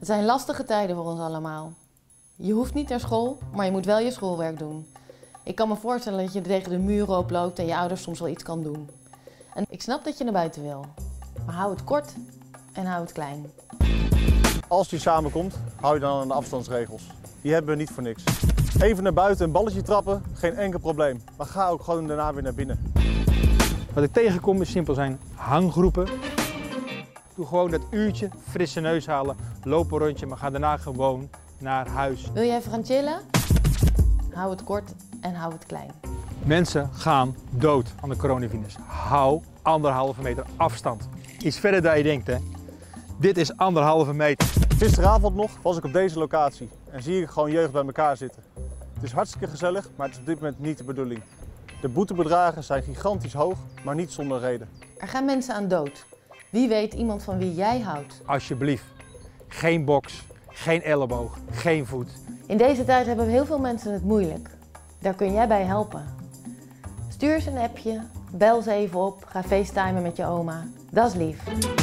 zijn lastige tijden voor ons allemaal. Je hoeft niet naar school, maar je moet wel je schoolwerk doen. Ik kan me voorstellen dat je tegen de muren oploopt en je ouders soms wel iets kan doen. En ik snap dat je naar buiten wil. Maar hou het kort en hou het klein. Als je samenkomt, hou je dan aan de afstandsregels. Die hebben we niet voor niks. Even naar buiten een balletje trappen, geen enkel probleem. Maar ga ook gewoon daarna weer naar binnen. Wat ik tegenkom is simpel zijn hanggroepen. Doe gewoon dat uurtje, frisse neus halen, loop een rondje, maar ga daarna gewoon naar huis. Wil jij even gaan chillen? Hou het kort en hou het klein. Mensen gaan dood aan de coronavirus. Hou anderhalve meter afstand. Iets verder dan je denkt hè. Dit is anderhalve meter. Gisteravond nog was ik op deze locatie en zie ik gewoon jeugd bij elkaar zitten. Het is hartstikke gezellig, maar het is op dit moment niet de bedoeling. De boetebedragen zijn gigantisch hoog, maar niet zonder reden. Er gaan mensen aan dood. Wie weet iemand van wie jij houdt? Alsjeblieft. Geen box, geen elleboog, geen voet. In deze tijd hebben heel veel mensen het moeilijk. Daar kun jij bij helpen. Stuur ze een appje, bel ze even op, ga facetimen met je oma. Dat is lief.